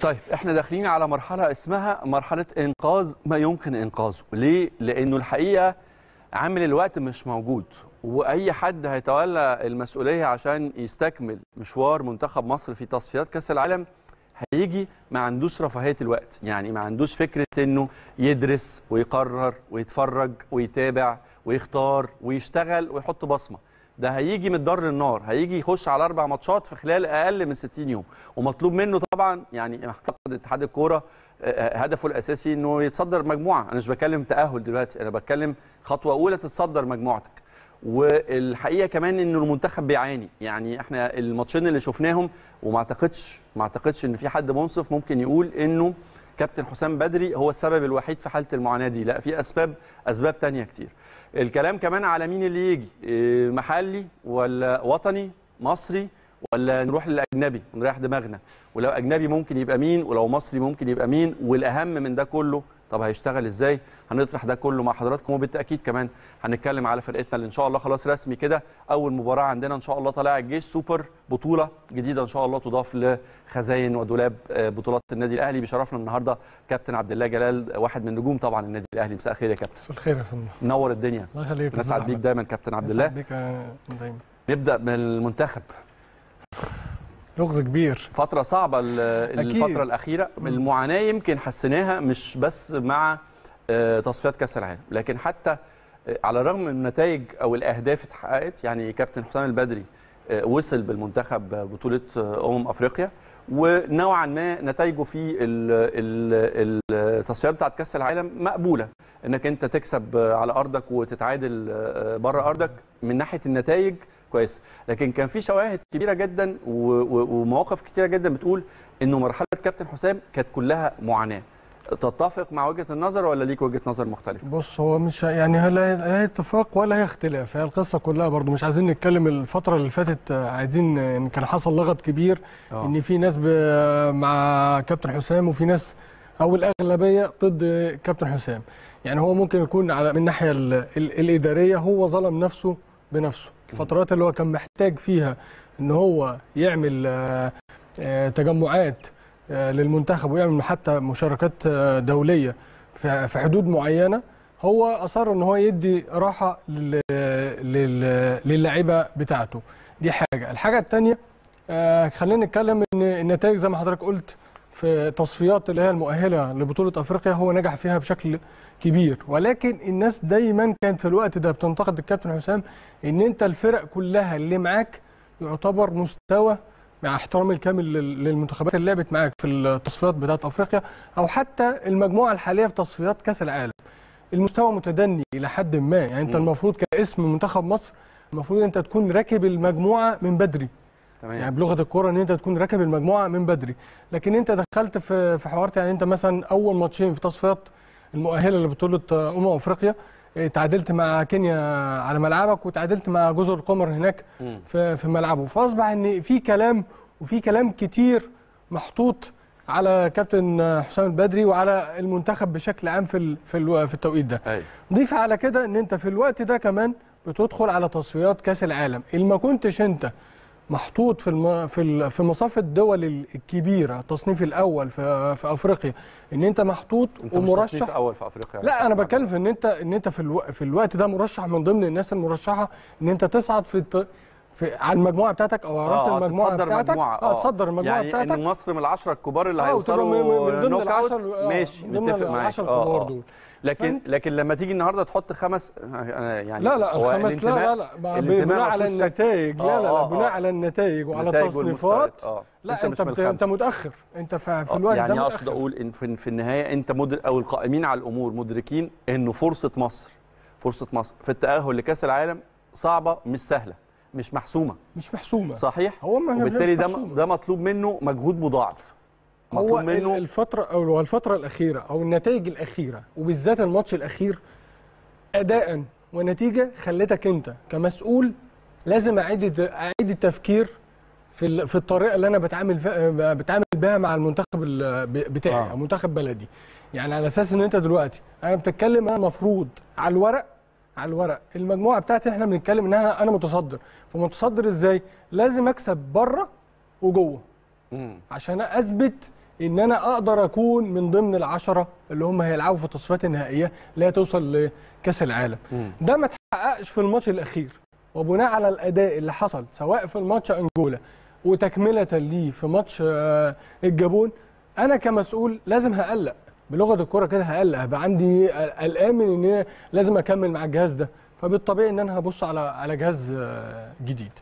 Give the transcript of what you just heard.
طيب إحنا داخلين على مرحلة اسمها مرحلة إنقاذ ما يمكن إنقاذه. ليه؟ لأنه الحقيقة عامل الوقت مش موجود وأي حد هيتولى المسؤولية عشان يستكمل مشوار منتخب مصر في تصفيات كأس العالم هيجي ما عندوش رفاهية الوقت. يعني ما عندوش فكرة إنه يدرس ويقرر ويتفرج ويتابع ويختار ويشتغل ويحط بصمة. ده هيجي من الدار للنار هيجي يخش على أربع ماتشات في خلال أقل من 60 يوم. ومطلوب منه طبعا يعني أعتقد اتحاد الكورة آه، هدفه الأساسي إنه يتصدر مجموعة. أنا مش بتكلم تأهل دلوقتي أنا بتكلم خطوة أولى تتصدر مجموعتك. والحقيقة كمان إنه المنتخب بيعاني. يعني إحنا الماتشين اللي شفناهم وما أعتقدش ما أعتقدش إن في حد منصف ممكن يقول إنه كابتن حسام بدري هو السبب الوحيد في حالة المعاناة دي. لا في أسباب أسباب تانية كتير. الكلام كمان على مين اللي يجي؟ إيه، محلي ولا وطني مصري ولا نروح للأجنبي ونريح دماغنا؟ ولو أجنبي ممكن يبقى مين؟ ولو مصري ممكن يبقى مين؟ والأهم من ده كله طب هيشتغل إزاي؟ هنطرح ده كله مع حضراتكم وبالتأكيد كمان هنتكلم على فرقتنا اللي إن شاء الله خلاص رسمي كده أول مباراة عندنا إن شاء الله طلائع الجيش سوبر بطولة جديدة إن شاء الله تضاف لخزاين ودولاب آه، بطولات النادي الأهلي. بيشرفنا النهارده كابتن عبد الله جلال واحد من نجوم طبعا النادي الأهلي. مساء الخير يا كابتن. مساء الخير يا فندم. منور الدنيا. الله يخليك نسعد بيك. دايما كابتن عبد الله. نسعد بيك دايما نبدأ من المنتخب لغز كبير. فترة صعبة ال- أكيد. الفترة الأخيرة. المعاناة يمكن حسيناها مش بس مع آه، تصفيات كأس العالم لكن حتى آه، على الرغم من النتائج أو الأهداف اتحققت يعني كابتن حسام البدري آه، وصل بالمنتخب بطولة آه، أمم أفريقيا. ونوعا ما نتائجه في ال- ال- التصفيات بتاعت كأس العالم مقبولة. إنك أنت تكسب على أرضك وتتعادل بره أرضك من ناحية النتائج كويس. لكن كان في شواهد كبيرة جدا ومواقف كتيرة جدا بتقول إنه مرحلة كابتن حسام كانت كلها معاناة. تتفق مع وجهة النظر ولا ليك وجهة نظر مختلفة؟ بص هو مش يعني لا لا اتفاق ولا هي اختلاف؟ هي القصة كلها برضو. مش عايزين نتكلم الفترة اللي فاتت آه، عايزين إن كان حصل لغط كبير آه. إن في ناس مع كابتن حسام وفي ناس أو الاغلبيه ضد كابتن حسام. يعني هو ممكن يكون على من الناحية ال- ال- الإدارية هو ظلم نفسه بنفسه. الفترات اللي هو كان محتاج فيها إن هو يعمل آه، آه، تجمعات للمنتخب ويعمل حتى مشاركات آه، دولية في حدود معينة هو أصر إن هو يدي راحة لل- لل- للاعيبه بتاعته. دي حاجة. الحاجة الثانية خلينا نتكلم إن النتائج زي ما حضرتك قلت في تصفيات اللي هي المؤهلة لبطولة أفريقيا هو نجح فيها بشكل كبير. ولكن الناس دايما كانت في الوقت ده بتنتقد الكابتن حسام إن أنت الفرق كلها اللي معاك يعتبر مستوى مع احترامي الكامل لل- للمنتخبات اللي لعبت معاك في التصفيات بتاعت أفريقيا أو حتى المجموعة الحالية في تصفيات كأس العالم. المستوى متدني إلى حد ما يعني أنت. المفروض كاسم منتخب مصر المفروض أنت تكون راكب المجموعة من بدري. تمام. يعني بلغة الكورة إن أنت تكون راكب المجموعة من بدري. لكن أنت دخلت في في حوارات يعني أنت مثلا أول ماتشين في تصفيات المؤهلة لبطوله أمم أفريقيا تعادلت مع كينيا على ملعبك وتعادلت مع جزر القمر هناك. في في ملعبه. فأصبح إن في كلام وفي كلام كتير محطوط على كابتن حسام البدري وعلى المنتخب بشكل عام في في التوقيت ده. ضيف على كده إن أنت في الوقت ده كمان بتدخل على تصفيات كأس العالم. اللي ما كنتش أنت محطوط في الم... في ال... في مصاف الدول الكبيرة التصنيف الأول في في أفريقيا. إن أنت محطوط أنت مش تصنيف ومرشح أول في أفريقيا. لا أنا بتكلم في إن انت إن أنت في ألو... في الوقت ده مرشح من ضمن الناس المرشحة إن أنت تصعد في الت... في على المجموعة بتاعتك أو على راس آه، المجموعة تتصدر بتاعتك مجموعة آه تصدر المجموعة يعني بتاعتك ان مصر من العشرة الكبار اللي آه، هيوصلوا من ضمن knock out العشر- آه، ماشي متفق معاك العشر آه، آه. دول. لكن لكن لما تيجي النهارده تحط خمس آه، يعني لا لا الخمس لا لا لا بناء على. النتائج لا لا آه، آه، بناء آه. على النتائج وعلى التصنيفات. آه لا أنت. أنت الخمسة. متأخر أنت في, في آه، الوقت يعني ده أقصد متأخر أقول إن في, في النهاية أنت مدر أو القائمين على الأمور مدركين انه فرصة مصر فرصة مصر في التأهل لكأس العالم صعبة مش سهلة مش محسومة. مش محسومة. صحيح؟ هو ما وبالتالي ده. ده مطلوب منه مجهود مضاعف. هو مطلوب منه الفترة أو الفترة الأخيرة أو النتائج الأخيرة وبالذات الماتش الأخير اداء ونتيجة خلتك أنت كمسؤول لازم أعيد أعيد التفكير في في الطريقة اللي أنا بتعامل بتعامل بها مع المنتخب بتاعي آه. أو منتخب بلدي. يعني على أساس إن أنت دلوقتي أنا بتتكلم أنا المفروض على الورق على الورق. المجموعة بتاعتي إحنا بنتكلم ان أنا متصدر. فمتصدر إزاي؟ لازم أكسب بره وجوه. مم. عشان أثبت إن أنا أقدر أكون من ضمن العشرة اللي هم هيلعبوا في التصفيات النهائية اللي هي توصل لكأس العالم. مم. ده ما اتحققش في الماتش الأخير. وبناء على الأداء اللي حصل سواء في الماتش أنجولا وتكملة ليه في ماتش آه، الجابون أنا كمسؤول لازم هقلق. بلغة الكورة كده هقلق هبقى عندي قلقان من إن لازم أكمل مع الجهاز ده. فبالطبيعي إن أنا هبص على على جهاز آه، جديد.